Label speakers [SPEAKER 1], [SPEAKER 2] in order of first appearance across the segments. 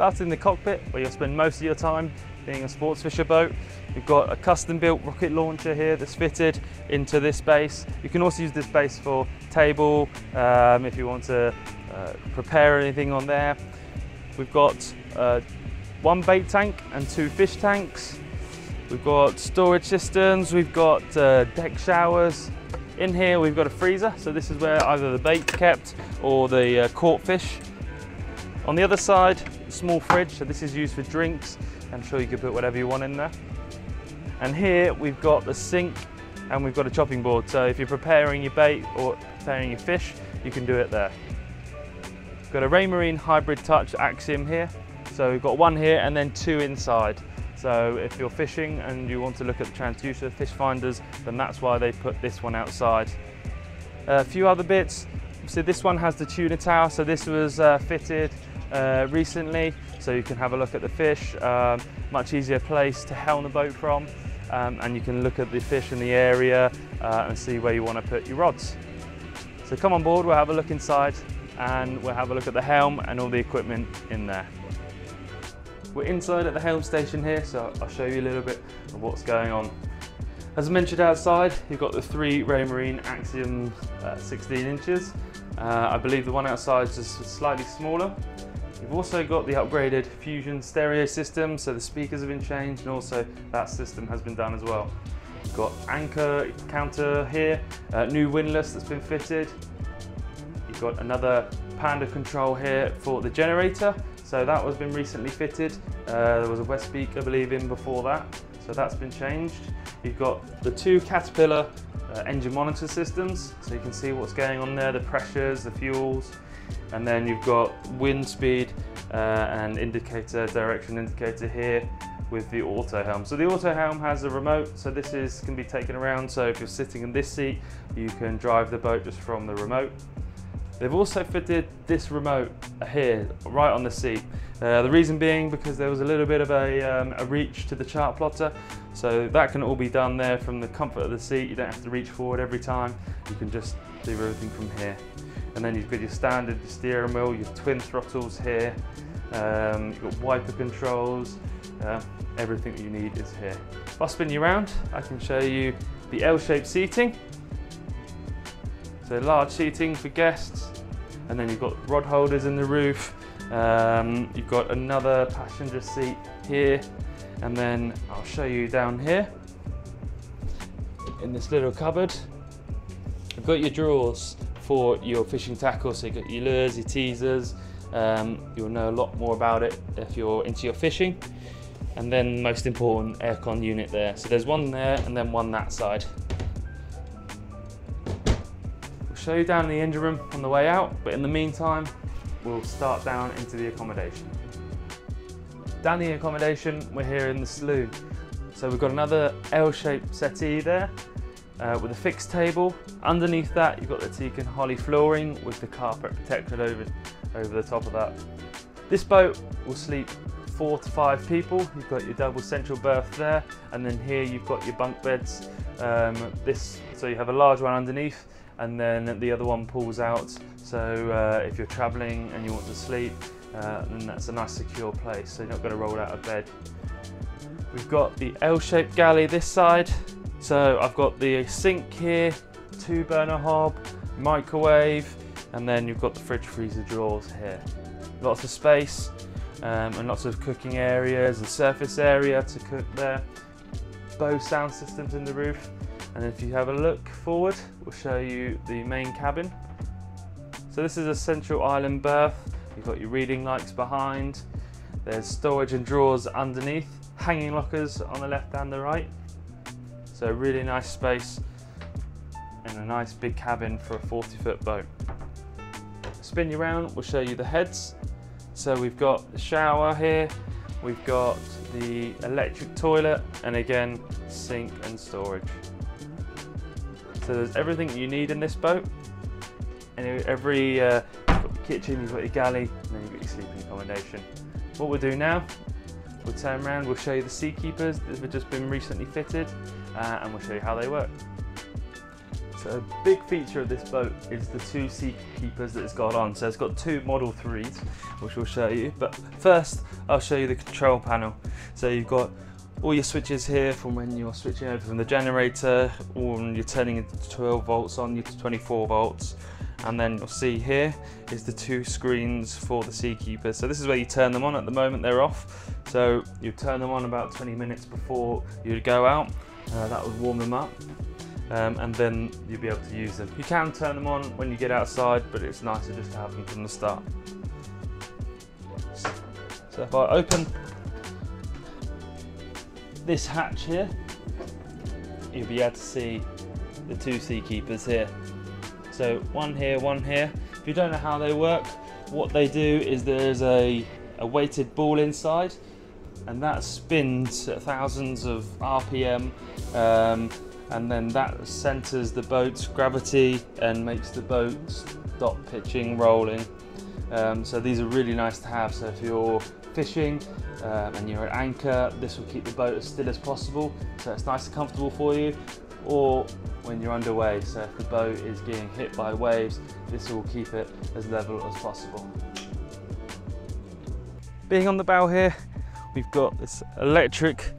[SPEAKER 1] Starting in the cockpit, where you'll spend most of your time being a sports fisher boat. We've got a custom built rocket launcher here that's fitted into this base. You can also use this base for table um, if you want to uh, prepare anything on there. We've got uh, one bait tank and two fish tanks. We've got storage cisterns, we've got uh, deck showers. In here we've got a freezer, so this is where either the bait's kept or the uh, caught fish. On the other side, small fridge, so this is used for drinks. I'm sure you could put whatever you want in there. And here we've got the sink and we've got a chopping board. So if you're preparing your bait or preparing your fish, you can do it there. We've got a Raymarine Hybrid Touch Axiom here. So we've got one here and then two inside. So if you're fishing and you want to look at the transducer fish finders, then that's why they put this one outside. A few other bits. So this one has the tuna tower. So this was uh, fitted uh, recently, so you can have a look at the fish. Um, much easier place to helm the boat from, um, and you can look at the fish in the area uh, and see where you want to put your rods. So come on board, we'll have a look inside, and we'll have a look at the helm and all the equipment in there. We're inside at the helm station here, so I'll show you a little bit of what's going on. As I mentioned outside, you've got the three Raymarine Axiom uh, 16 inches. Uh, I believe the one outside is just slightly smaller. You've also got the upgraded Fusion stereo system, so the speakers have been changed and also that system has been done as well. Got anchor counter here, uh, new windlass that's been fitted. You've got another Panda control here for the generator, so that was been recently fitted. Uh, there was a Westerbeke, I believe, in before that, so that's been changed. You've got the two Caterpillar uh, engine monitor systems, so you can see what's going on there, the pressures, the fuels, and then you've got wind speed uh, and indicator, direction indicator here with the auto helm. So the auto helm has a remote, so this is can be taken around. So if you're sitting in this seat, you can drive the boat just from the remote. They've also fitted this remote here, right on the seat. Uh, the reason being because there was a little bit of a, um, a, reach to the chart plotter. So that can all be done there from the comfort of the seat. You don't have to reach forward every time. You can just do everything from here. And then you've got your standard steering wheel, your twin throttles here. Um, you've got wiper controls. Uh, everything that you need is here. If I spin you around, I can show you the L-shaped seating. So large seating for guests, and then you've got rod holders in the roof. Um, you've got another passenger seat here, and then I'll show you down here in this little cupboard. I've got your drawers for your fishing tackle, so you've got your lures, your teasers. Um, you'll know a lot more about it if you're into your fishing. And then most important aircon unit there. So there's one there and then one that side. We'll show you down the engine room on the way out, but in the meantime, we'll start down into the accommodation. Down the accommodation, we're here in the saloon. So we've got another L-shaped settee there uh, with a fixed table. Underneath that, you've got the teak and holly flooring with the carpet protected over, over the top of that. This boat will sleep four to five people. You've got your double central berth there, and then here you've got your bunk beds. Um, this, so you have a large one underneath, and then the other one pulls out. So uh, if you're traveling and you want to sleep, uh, then that's a nice secure place, so you're not going to roll out of bed. We've got the L-shaped galley this side. So I've got the sink here, two burner hob, microwave, and then you've got the fridge freezer drawers here. Lots of space um, and lots of cooking areas and surface area to cook there. Bose sound systems in the roof. And if you have a look forward, we'll show you the main cabin. So this is a central island berth. You've got your reading lights behind. There's storage and drawers underneath, hanging lockers on the left and the right. So really nice space and a nice big cabin for a 40 foot boat. Spin you around, we'll show you the heads. So we've got the shower here, we've got the electric toilet, and again, sink and storage. So there's everything you need in this boat. And every uh, kitchen, you've got your galley, and then you've got your sleeping accommodation. What we'll do now, we'll turn around, we'll show you the seakeepers that have just been recently fitted, uh, and we'll show you how they work. So a big feature of this boat is the two sea keepers that it's got on. So it's got two Model 3s, which we'll show you. But first, I'll show you the control panel. So you've got all your switches here from when you're switching over from the generator or when you're turning into 12 volts on you to 24 volts and then you'll see here is the two screens for the Sea Seakeepers. So this is where you turn them on. At the moment they're off, so you turn them on about 20 minutes before you go out. Uh, that would warm them up. Um, and then you'll be able to use them. You can turn them on when you get outside, but it's nicer just to have them from the start. So if I open this hatch here, you'll be able to see the two Seakeepers here. So one here, one here. If you don't know how they work, what they do is there's a, a weighted ball inside and that spins at thousands of RPM um, and then that centers the boat's gravity and makes the boat stop pitching, rolling. Um, so these are really nice to have. So if you're fishing um, and you're at anchor, this will keep the boat as still as possible. So it's nice and comfortable for you. Or when you're underway. So if the boat is getting hit by waves, this will keep it as level as possible. Being on the bow here, we've got this electric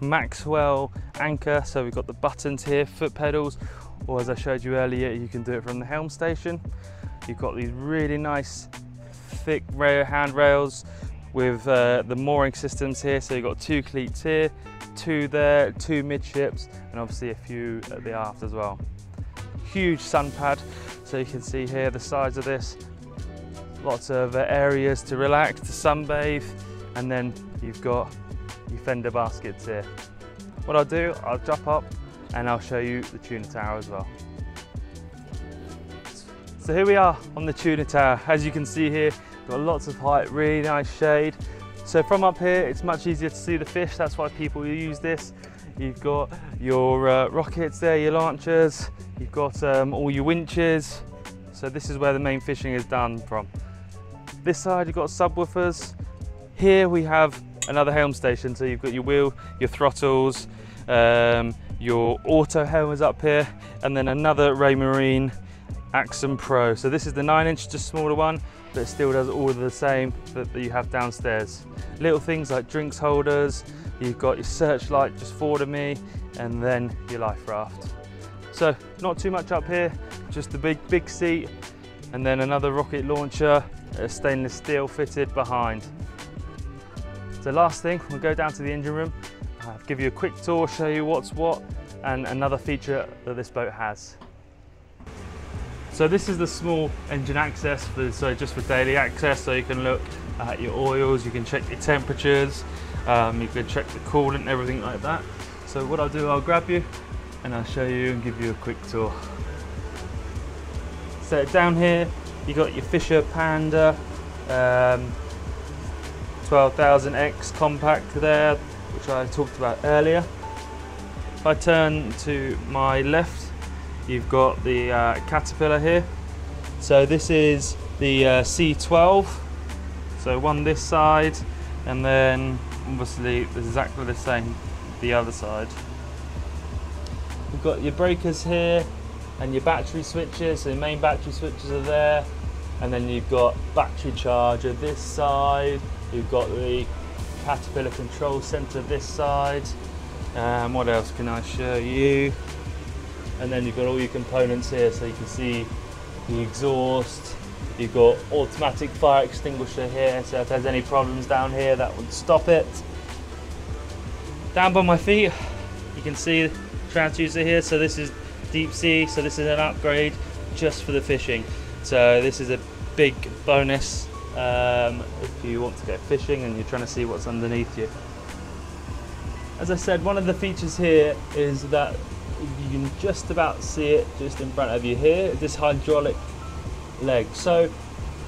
[SPEAKER 1] Maxwell anchor. So we've got the buttons here, foot pedals, or as I showed you earlier, you can do it from the helm station. You've got these really nice thick rail handrails with uh, the mooring systems here. So you've got two cleats here, two there, two midships, and obviously a few at the aft as well. Huge sun pad, so you can see here the size of this. Lots of uh, areas to relax, to sunbathe, and then you've got your fender baskets here. What I'll do, I'll jump up and I'll show you the tuna tower as well. So here we are on the tuna tower. As you can see here, got lots of height, really nice shade. So from up here, it's much easier to see the fish. That's why people use this. You've got your uh, rockets there, your launchers. You've got um, all your winches. So this is where the main fishing is done from. This side, you've got subwoofers. Here we have another helm station. So you've got your wheel, your throttles, um, your auto helmers up here, and then another Raymarine Axiom Pro. So this is the nine inch, just smaller one but it still does all of the same that, you have downstairs. Little things like drinks holders, you've got your searchlight just forward of me, and then your life raft. So not too much up here, just the big, big seat, and then another rocket launcher, stainless steel fitted behind. So last thing, we'll go down to the engine room, I'll give you a quick tour, show you what's what, and another feature that this boat has. So this is the small engine access, for, so just for daily access, so you can look at your oils, you can check your temperatures, um, you can check the coolant and everything like that. So what I'll do, I'll grab you and I'll show you and give you a quick tour. So down here, you got your Fisher Panda um, 12000X compact there, which I talked about earlier. If I turn to my left, you've got the uh, Caterpillar here. So this is the uh, C12. So one this side, and then obviously exactly the same the other side. You've got your breakers here and your battery switches. So the main battery switches are there. And then you've got battery charger this side. You've got the Caterpillar control center this side. Um, what else can I show you? And then you've got all your components here so you can see the exhaust you've got automatic fire extinguisher here so if there's any problems down here that would stop it. Down by my feet you can see transducer here so this is deep sea so this is an upgrade just for the fishing. So this is a big bonus um, if you want to go fishing and you're trying to see what's underneath you. As I said one of the features here is that you can just about see it just in front of you here, this hydraulic leg. So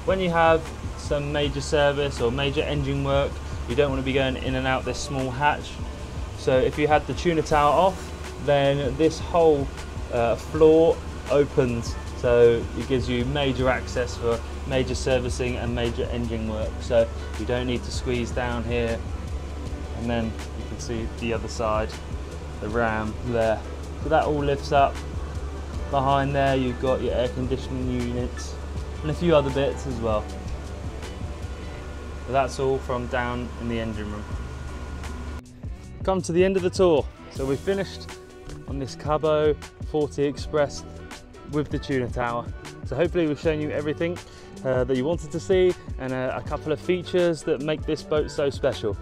[SPEAKER 1] when you have some major service or major engine work, you don't want to be going in and out this small hatch. So if you had the tuna tower off, then this whole uh, floor opens. So it gives you major access for major servicing and major engine work. So you don't need to squeeze down here. And then you can see the other side, the ram there. So that all lifts up Behind there you've got your air conditioning units and a few other bits as well. But that's all from down in the engine room. Come to the end of the tour. So we finished on this Cabo 40 Express with the tuna tower. So hopefully we've shown you everything uh, that you wanted to see and a, a couple of features that make this boat so special.